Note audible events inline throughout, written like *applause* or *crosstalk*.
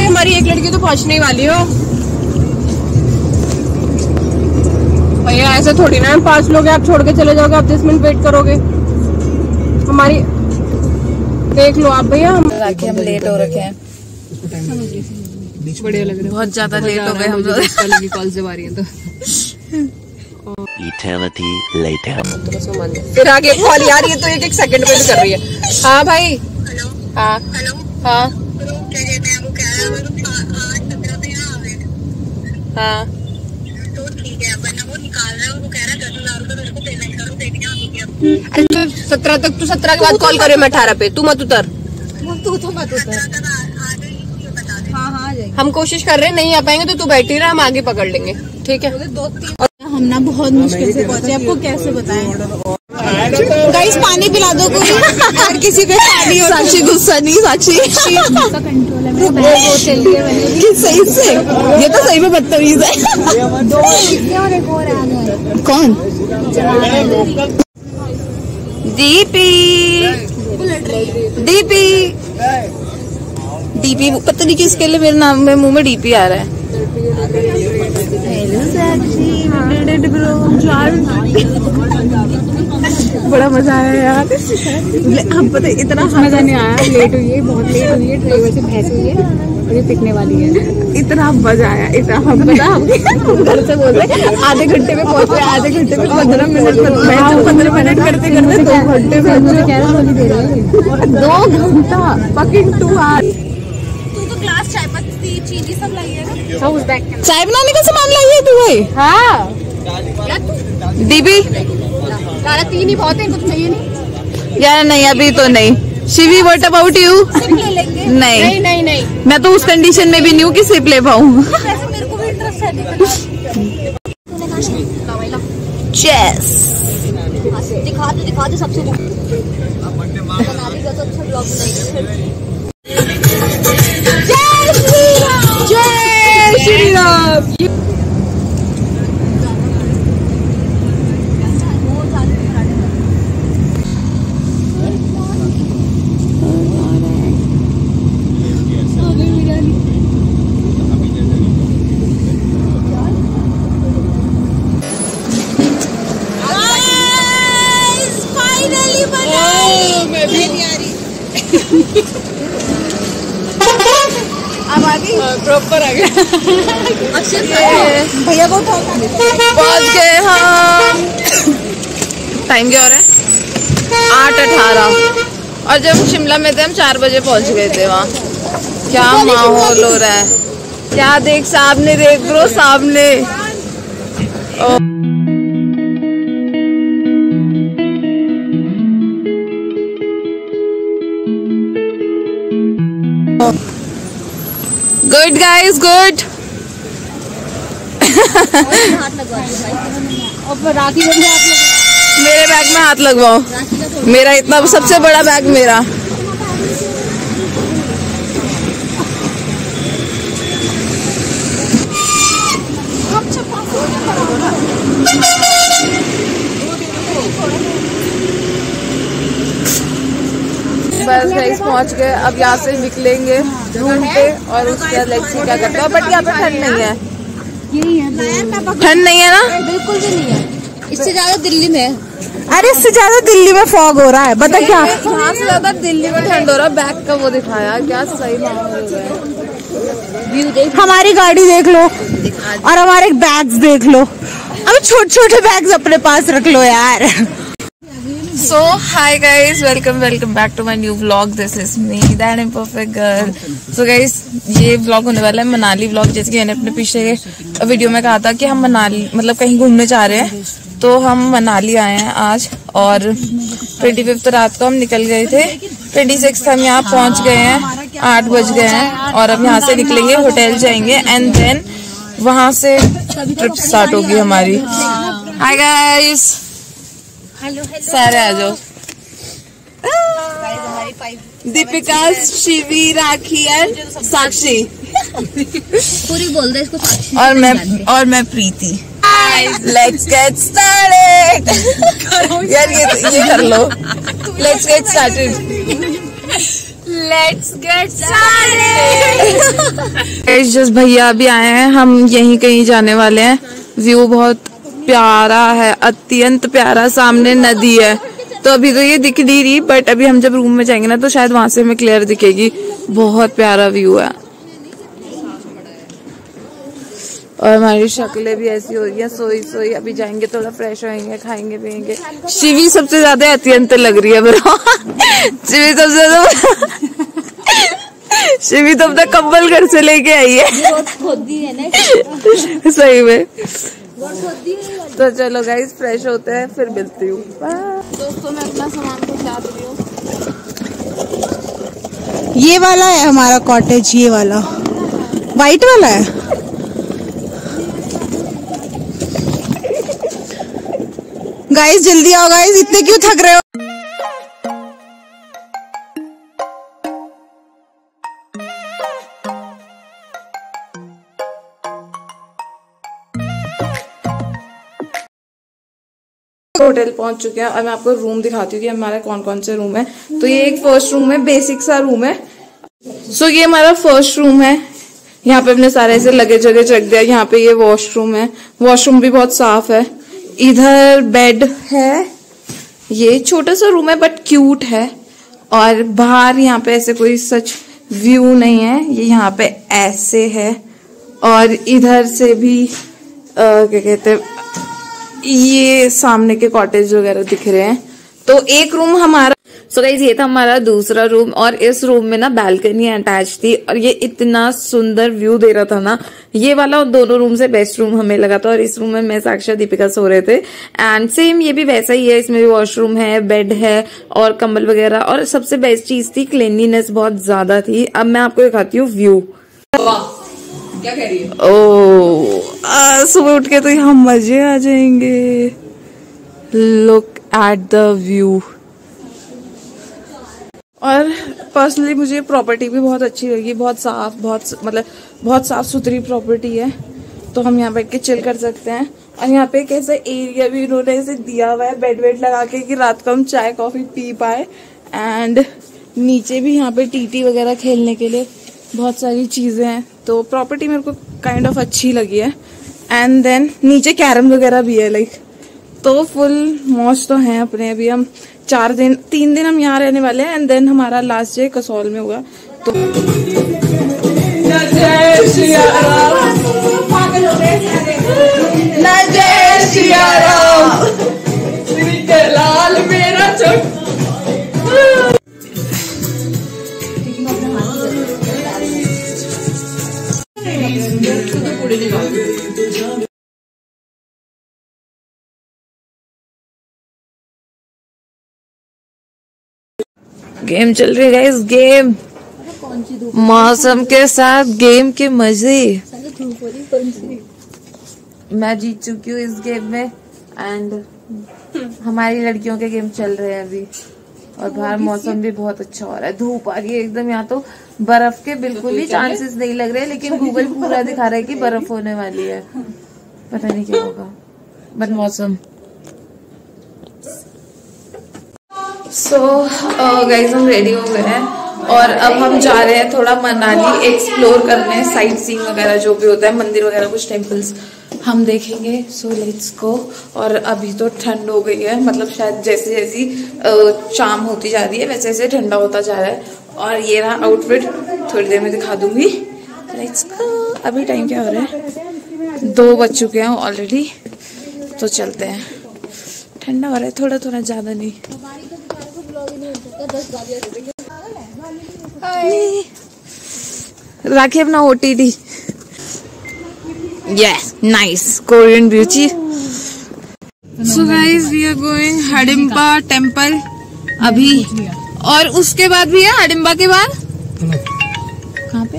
हमारी एक लड़की तो पहुँचने वाली हो। भैया ऐसे थोड़ी ना है पाँच लोग आप छोड़ के चले जाओगे आप दस मिनट वेट करोगे। हमारी देख लो आप भैया हम हम लेट हो रखे हैं। बढ़िया लग रहे बहुत ज़्यादा लेट हो गए हम लोग। कॉल से आ रही है तो। *laughs* Eternity later. फिर आगे कॉल आ रही है तो एक एक सेकंड पे भी कर रही है। हाँ भाई। हाँ। हाँ। हैं? है? हाँ तो ठीक है वरना वो निकाल रहा है और वो कह रहा है दस हज़ार रुपये मेरे को पेमेंट करो देखने आगे अब अरे तो सत्रह तक तू सत्रह के बाद कॉल करे मैं अठारह पे। तू मत उतर। आ आ जाएगी ये बता दे। हम कोशिश कर रहे हैं नहीं आ पाएँगे तो तू बैठी रहा हम आगे पकड़ लेंगे। ठीक है? हम ना बहुत मुश्किल से पहुँचे। आपको कैसे बताएँ? गाइस पानी पिला दो कोई। हर किसी पे पानी हो साक्षी गुस्सा नहीं साक्षी कि सही से। ये तो सही में बदतमीज है। कौन? दीपी। डीपी डीपी पता नहीं किसके लिए मेरे नाम में मुँह में डीपी आ रहा है। बड़ा मज़ा आया यार। हम पता है, इतना मज़ा नहीं आया। लेट हुई है बहुत लेट हुई है ड्राइवर से भैंस हुई है और ये पिटने वाली है। इतना मज़ा आया इतना हम पता हम घर से बोल रहे आधे घंटे में पहुँच गए आधे घंटे में पंद्रह मिनट में पंद्रह मिनट करते करते दो घंटे में मुझे कह रहा दे रहे दो घंटा पकिंग टू आवर चाय बनाने का सामान लाई है तू भाई? हाँ। सारा तीन ही बहुत है कुछ चाहिए नहीं? यार नहीं अभी तो नहीं। शिवी वट अबाउट यू नहीं। नहीं नहीं नहीं। मैं तो उस कंडीशन में भी नहीं हूँ कि सिप ले पाऊँ। चेस दिखा दे दिखा दे सबसे बना देगा तो अच्छा ब्लॉग बनाएगी जय श्री राम प्रॉपर आ भैया को पहुँच गए टाइम क्या हो रहा है आठ अठारह और जब शिमला में थे हम चार बजे पहुँच गए थे वहाँ क्या माहौल हो रहा है क्या देख सामने देख ब्रो सामने ओ। गुड गाइस गुड मेरे बैग में हाथ लगवाओ। मेरा इतना सबसे बड़ा बैग मेरा। बस गाइस पहुँच गए अब यहाँ से निकलेंगे रूम पे और उसके बाद लेक्सी क्या करते हैं। बट यहाँ पे ठंड नहीं है। ठंड नहीं है ना? बिल्कुल भी नहीं है। इससे ज़्यादा दिल्ली में अरे इससे ज़्यादा दिल्ली में फॉग हो रहा है बता क्या? यहाँ से ज़्यादा दिल्ली में ठंड हो रहा है। बैग का वो दिखाया क्या सही माहौल है। हमारी गाड़ी देख लो और हमारे बैग्स देख लो। अब छोटे छोटे बैग्स अपने पास रख लो यार। So hi guys welcome welcome back to my new vlog this is me that imperfect girl so guys ये व्लॉग होने वाला है, मनाली व्लॉग जैसे कि मैंने अपने पिछले वीडियो में कहा था कि हम मनाली मतलब कहीं घूमने जा रहे हैं। तो हम मनाली आए हैं आज और ट्वेंटी फिफ्थ रात को हम निकल गए थे। ट्वेंटी सिक्स हम यहाँ पहुँच गए हैं, आठ बज गए हैं और अब यहाँ से निकलेंगे होटल जाएँगे एंड देन वहाँ से ट्रिप स्टार्ट होगी हमारी। हाय गाइस सारे आ जाओ। दीपिका शिवी राखी एंड साक्षी। पूरी बोल दे इसको साक्षी। और मैं और मैं प्रीति। लेट्स गेट स्टार्टेड यार ये ये कर लो। Let's get started let's get just भैया अभी आए हैं हम यहीं कहीं जाने वाले हैं। व्यू बहुत प्यारा है अत्यंत प्यारा सामने नदी है। तो अभी तो ये दिख नहीं रही बट अभी हम जब रूम में जाएँगे ना तो शायद वहाँ से हमें क्लियर दिखेगी। बहुत प्यारा व्यू है। और हमारी शक्लें भी ऐसी हो रही है सोई सोई। अभी जाएँगे थोड़ा फ्रेश होएँगे खाएँगे पियेंगे। शिवी सबसे ज़्यादा अत्यंत लग रही है ब्रो। शिवी सबसे ज़्यादा शिवी तो अपना कम्बल घर से लेके आई है। खोदी सही में। तो चलो गाइज़ फ्रेश होते हैं फिर मिलती हूँ। दोस्तों मैं अपना सामान को साथ रही हूँ। ये वाला है हमारा कॉटेज ये वाला। वाइट वाला है? गाइस जल्दी आओ गाइस इतने क्यों थक रहे हो? होटल पहुँच चुके हैं और मैं आपको रूम दिखाती हूँ कि हमारा कौन कौन से रूम है। तो ये एक फ़र्स्ट रूम है बेसिक सा रूम है। सो ये हमारा फ़र्स्ट रूम है। यहाँ पे अपने सारे ऐसे लगेज वगेज रख दिया। यहाँ पे ये वॉशरूम है। वॉशरूम भी बहुत साफ़ है। इधर बेड है। ये छोटा सा रूम है बट क्यूट है। और बाहर यहाँ पे ऐसे कोई सच व्यू नहीं है। ये यहाँ पे ऐसे है। और इधर से भी अ, क्या कहते हैं ये सामने के कॉटेज वगैरह दिख रहे हैं। तो एक रूम हमारा सो गाइज़ ये था हमारा दूसरा रूम और इस रूम में ना बैल्कनी अटैच थी और ये इतना सुंदर व्यू दे रहा था ना। ये वाला और दोनों रूम से बेस्ट रूम हमें लगा था और इस रूम में मैं साक्षा दीपिका सो रहे थे। एंड सेम ये भी वैसा ही है इसमें भी वॉशरूम है बेड है और कंबल वगैरह और सबसे बेस्ट चीज़ थी क्लीनलीनेस बहुत ज़्यादा थी। अब मैं आपको दिखाती हूँ व्यू क्या कह रही है? ओ सुबह उठ के तो यहाँ मज़े आ जाएँगे। लुक एट द व्यू और पर्सनली मुझे प्रॉपर्टी भी बहुत अच्छी लगी, बहुत साफ़, बहुत मतलब बहुत साफ़ सुथरी प्रॉपर्टी है। तो हम यहाँ बैठ के चिल कर सकते हैं। और यहाँ पे एक ऐसा एरिया भी इन्होंने ऐसे दिया हुआ है बेड वेड लगा के कि रात को हम चाय कॉफ़ी पी पाए। एंड नीचे भी यहाँ पे टीटी वगैरह खेलने के लिए बहुत सारी चीज़ें हैं। तो प्रॉपर्टी मेरे को काइंड ऑफ़ अच्छी लगी है। एंड देन नीचे कैरम वगैरह भी है लाइक तो फुल मौज तो है अपने। अभी हम चार दिन, तीन दिन हम यहाँ रहने वाले हैं एंड देन हमारा लास्ट डे कसौल में हुआ। तो गेम चल रही है गाइस गेम। मौसम के साथ गेम के मज़े। मैं जीत चुकी हूँ इस गेम में एंड हमारी लड़कियों के गेम चल रहे हैं अभी। और बाहर मौसम भी बहुत अच्छा हो रहा है। धूप आ रही है एकदम यहाँ तो बर्फ़ के बिल्कुल भी चांसेस नहीं लग रहे लेकिन गूगल पूरा दिखा रहा है कि बर्फ़ होने वाली है। पता नहीं क्या होगा। बट मौसम। सो गाइज़ हम रेडी हो गए हैं। और अब हम जा रहे हैं थोड़ा मनाली एक्सप्लोर करने साइट सीइंग वगैरह जो भी होता है मंदिर वगैरह कुछ टेम्पल्स हम देखेंगे। सो लेट्स गो और अभी तो ठंड हो गई है। मतलब शायद जैसे जैसी शाम होती जा रही है वैसे वैसे ठंडा होता जा रहा है। और ये रहा आउटफिट थोड़ी देर में दिखा दूँगी. लेट्स अभी टाइम क्या हो रहा है? दो बज चुके हैं ऑलरेडी तो चलते हैं. ठंडा हो रहा है, थोड़ा थोड़ा ज़्यादा नहीं. राखी अपना OTD yes nice Korean beauty so guys we are going Hadimba temple अभी और उसके बाद भी है हडिम्बा के बाद? कहाँ पे?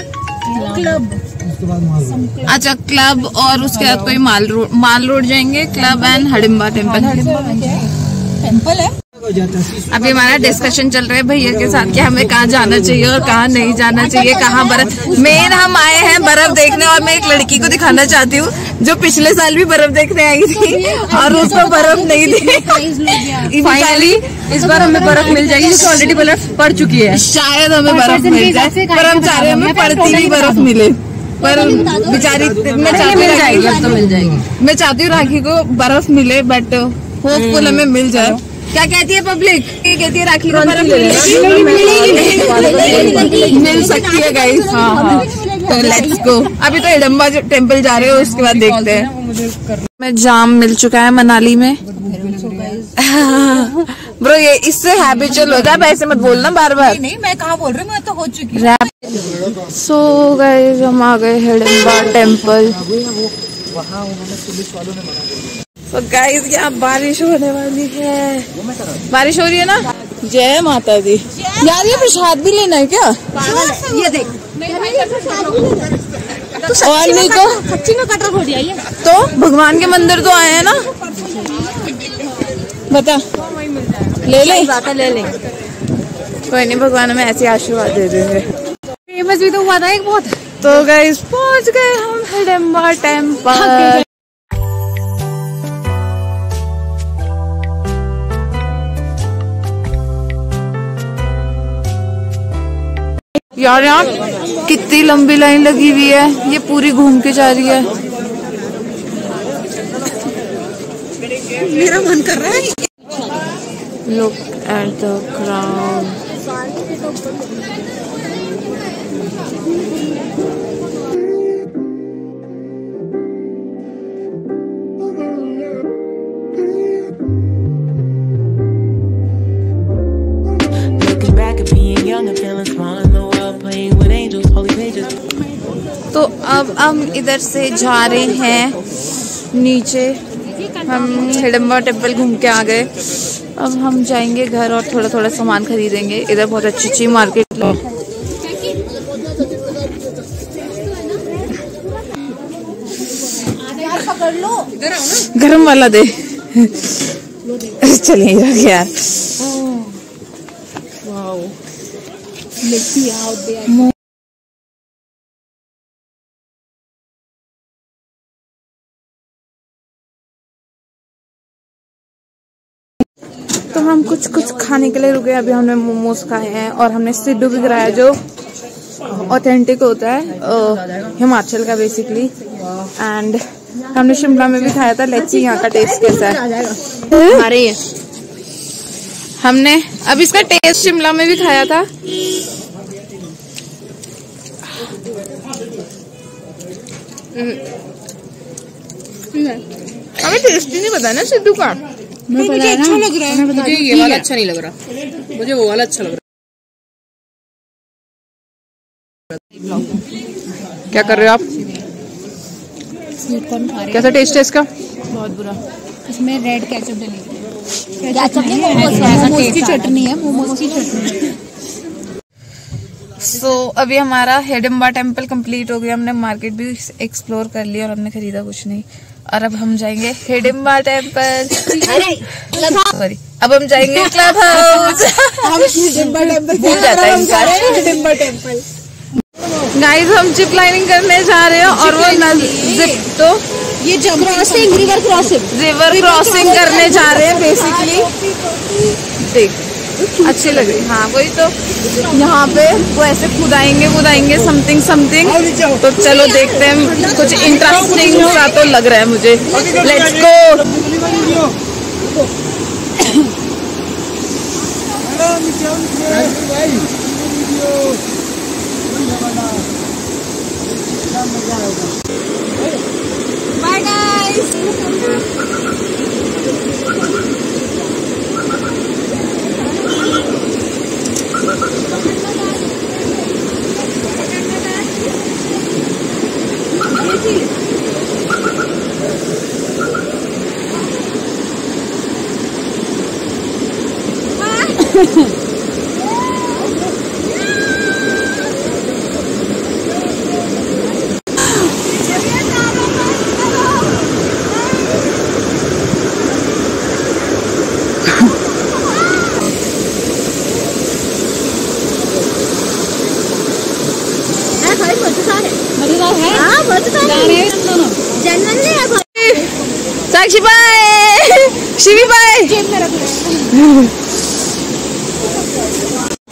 अच्छा क्लब और उसके बाद कोई माल रोड माल रोड जाएँगे club and Hadimba temple temple है। अभी हमारा डिस्कशन चल रहा है भैया के साथ कि हमें कहाँ जाना चाहिए और कहाँ नहीं जाना चाहिए कहाँ बर्फ़। मेन हम आए हैं बर्फ़ देखने और मैं एक लड़की को दिखाना चाहती हूँ जो पिछले साल भी बर्फ़ देखने आई थी और उसको बर्फ़ नहीं दी फाइनली इस बार हमें बर्फ़ मिल जाएगी क्योंकि ऑलरेडी बर्फ़ पड़ चुकी है। शायद हमें बर्फ़ मिल जाए पर हम चाह रहे हैं हमें पड़ती ही बर्फ़ मिले। पर बेचारी मैं चाहती मिल जाएगी अब तो मिल जाएगी। मैं चाहती हूँ राखी को बर्फ़ मिले बट होपफुल हमें मिल जाए। क्या कहती है पब्लिक? ये कहती है राखी मिल सकती है गाइस तो लेट्स गो अभी तो हिडम्बा टेंपल जा रहे हो उसके बाद देखते हैं। मैं जाम मिल चुका है मनाली में। ब्रो ये इससे हैबिचुअल होता है ऐसे मत बोलना बार बार। नहीं मैं कहाँ बोल रही हूँ? मैं तो हो चुकी सो गाइस हम आ गए हिडम्बा टेंपल तो गाइस यहाँ बारिश होने वाली है? बारिश हो रही है ना? जय माता दी यार ये प्रसाद भी लेना है क्या? ये देख। और नहीं तो सच्ची में कटर हो। दिया तो भगवान के मंदिर तो आए हैं ना? बता। ले ले। ले ले। कोई नहीं भगवान हमें ऐसे आशीर्वाद दे देंगे। फ़ेमस भी तो हुआ था एक बहुत। तो गाइस पहुँच गए हम हिडम्बा टेंपल यार यहाँ कितनी लंबी लाइन लगी हुई है। ये पूरी घूम के जा रही है। मेरा मन कर रहा है। लुक एट द क्राउड अब हम इधर से जा रहे हैं। नीचे हम हिडम्बा टेंपल घूम के आ गए। अब हम जाएँगे घर और थोड़ा थोड़ा सामान खरीदेंगे। इधर बहुत अच्छी अच्छी मार्केट है। गरम वाला दे। चलिए रख यार। तो हम कुछ कुछ खाने के लिए रुके अभी हमने मोमोज खाए हैं और हमने सिड्डू भी कराया जो ऑथेंटिक होता है हिमाचल का बेसिकली एंड हमने शिमला में भी खाया था सी यहाँ का टेस्ट कैसा है? हमने, अब इसका टेस्ट शिमला में भी खाया था। हमें टेस्ट ही नहीं पता ना सिद्धू का। मुझे अच्छा लग रहा है। मुझे ये वाला अच्छा नहीं लग रहा। मुझे वो वाला अच्छा लग रहा क्या कर रहे हो आप? कैसा टेस्ट है इसका? बहुत बुरा। इसमें रेड कैचअप डली। नहीं, है। मोमोज की चटनी है मोमोज की चटनी। सो so, अभी हमारा हेडम्बा टेंपल कंप्लीट हो गया हमने मार्केट भी एक्सप्लोर कर लिया और हमने खरीदा कुछ नहीं। और अब हम जाएँगे हेडम्बा टेंपल सॉरी अब हम जाएँगे क्लब हाउस गाइस हम जिप लाइनिंग करने जा रहे हैं और वो तो ये crossing river crossing river crossing करने जा रहे हैं बेसिकली देख। अच्छी लग हाँ वही तो। यहाँ पे वो ऐसे खुदाएँगे खुदाएँगे समथिंग समथिंग तो चलो देखते हैं। कुछ इंटरेस्टिंग सा तो लग रहा है मुझे। लेट्स गो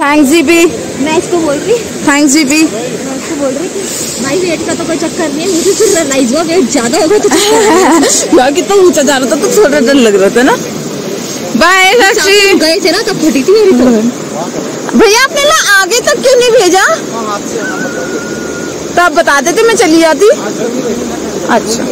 थैंक्स जीबी मैं इसको बोल रही थैंक्स जीबी मैं इसको बोल रही थी भाई वेट का तो कोई चक्कर नहीं है मुझे फिर रियलाइज़ हुआ वेट ज़्यादा होगा तो चक्कर *laughs* कितना ऊँचा जा रहा था तो थोड़ा डर लग रहा था ना। बाय साक्षी गए थे ना तब फटी थी मेरी तो। भैया आपने ना आगे तक क्यों नहीं भेजा? तो आप बता देते मैं चली जाती। अच्छा।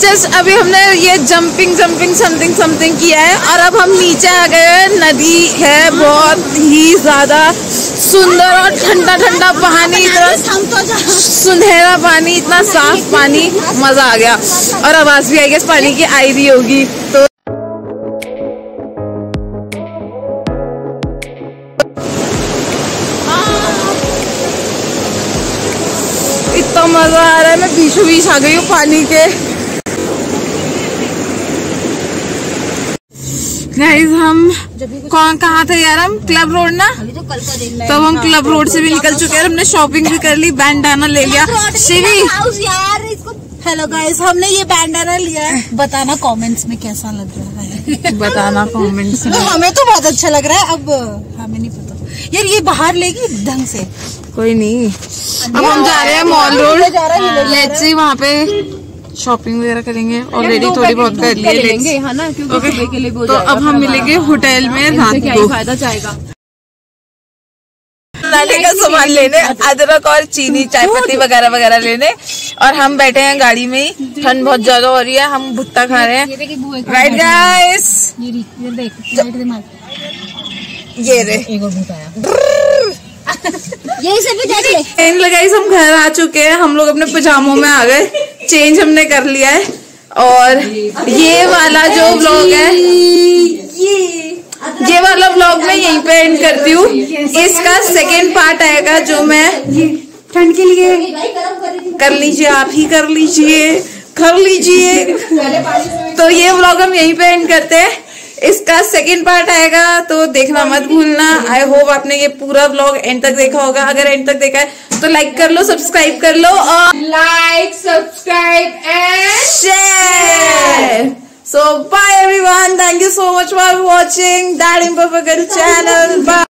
जस्ट अभी हमने ये जंपिंग जंपिंग समथिंग समथिंग किया है और अब हम नीचे आ गए हैं। नदी है बहुत ही ज़्यादा सुंदर और ठंडा ठंडा पानी इतना सुनहरा पानी इतना साफ़ पानी मज़ा आ गया। और आवाज़ भी आई गेस पानी की आई रही होगी। तो इतना मज़ा आ रहा है मैं बीचों बीच आ गई हूँ पानी के। गाइस हम कौन कहाँ थे यार हम? क्लब रोड ना? तो हम क्लब रोड से भी निकल चुके हैं हमने शॉपिंग भी कर ली बैंडाना ले लिया। शिवी। यार हेलो गाइस हमने ये बैंडाना लिया है। बताना कमेंट्स में कैसा लग रहा है। बताना कमेंट्स तो *laughs* हमें तो बहुत अच्छा लग रहा है अब हमें नहीं पता। यार ये बाहर लेगी ढंग से। कोई नहीं। अब हम जा रहे हैं मॉल रोड लेट्स सी वहाँ पे। शॉपिंग वगैरह करेंगे ऑलरेडी थोड़ी बहुत कर लेंगे है ना? क्योंकि सुबह के लिए भी तो अब हम मिलेंगे होटल में रात क्या को। फ़ायदा जाएगा? लाने का सामान लेने अदरक और चीनी चाय पत्ती वगैरह वगैरह लेने। और हम बैठे हैं गाड़ी में ही। ठंड बहुत ज़्यादा हो रही है हम भुट्टा खा रहे हैं। राइट गाइस ये रे *laughs* यही से भी देख ले चेंज लगाई हम घर आ चुके हैं। हम लोग अपने पजामों में आ गए। चेंज हमने कर लिया है। और ये वाला जो ब्लॉग है ये वाला ब्लॉग मैं यहीं पे एंड करती हूँ। इसका सेकेंड पार्ट आएगा जो मैं ठंड के लिए। कर लीजिए आप ही कर लीजिए कर लीजिए। तो ये ब्लॉग हम यहीं पे एंड करते हैं। इसका सेकेंड पार्ट आएगा तो देखना मत भूलना। आई होप आपने ये पूरा ब्लॉग एंड तक देखा होगा। अगर एंड तक देखा है तो लाइक कर लो सब्सक्राइब कर लो और like subscribe and share so bye everyone thank you so much for watching that imperfect channel bye.